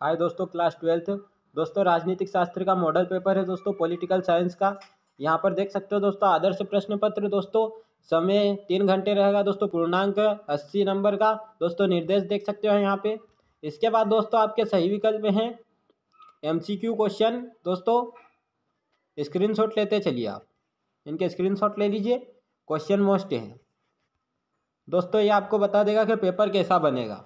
हाय दोस्तों, class twelfth. दोस्तों, राजनीतिक शास्त्र का मॉडल पेपर है दोस्तों पॉलिटिकल साइंस का। यहाँ पर देख सकते हो दोस्तों, आदर्श प्रश्न पत्र दोस्तों, समय तीन घंटे रहेगा दोस्तों, पूर्णांक अस्सी नंबर का। दोस्तों, निर्देश देख सकते हो यहाँ पे। इसके बाद दोस्तों, आपके सही विकल्प हैं एम क्वेश्चन दोस्तों स्क्रीन लेते चलिए आप। इनके स्क्रीन ले लीजिए क्वेश्चन मोस्ट है। दोस्तों, ये आपको बता देगा कि पेपर कैसा बनेगा।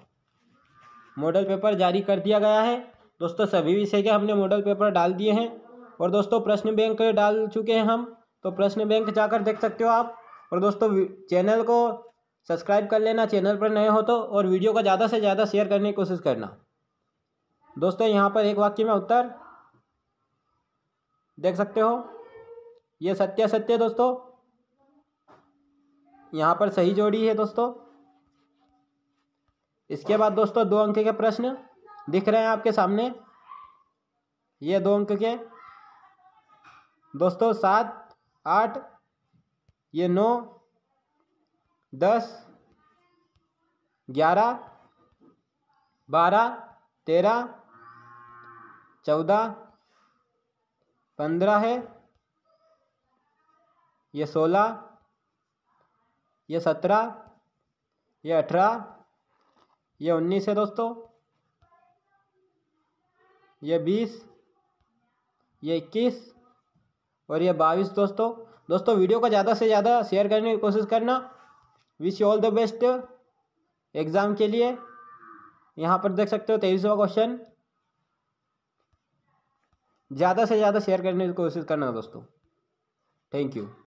मॉडल पेपर जारी कर दिया गया है। दोस्तों, सभी विषय के हमने मॉडल पेपर डाल दिए हैं। और दोस्तों, प्रश्न बैंक डाल चुके हैं हम तो प्रश्न बैंक जाकर देख सकते हो आप। और दोस्तों चैनल को सब्सक्राइब कर लेना, चैनल पर नए हो तो और वीडियो को ज़्यादा से ज़्यादा शेयर करने की कोशिश करना। दोस्तों, यहाँ पर एक वाक्य में उत्तर देख सकते हो। ये सत्य सत्य दोस्तों। यहाँ पर सही जोड़ी है दोस्तों। इसके बाद दोस्तों, दो अंक के प्रश्न दिख रहे हैं आपके सामने। ये दो अंक के। दोस्तों, सात, आठ, ये नौ, दस, ग्यारह, बारह, तेरह, चौदह, पंद्रह है। ये सोलह, ये सत्रह, ये अठारह ये उन्नीस है दोस्तों। ये बीस, ये इक्कीस और ये बाईस दोस्तों। दोस्तों, वीडियो को ज़्यादा से ज़्यादा शेयर करने की कोशिश करना। Wish you all the best exam के लिए। यहाँ पर देख सकते हो तेईसवा क्वेश्चन। ज़्यादा से ज़्यादा शेयर करने की कोशिश करना दोस्तों। Thank you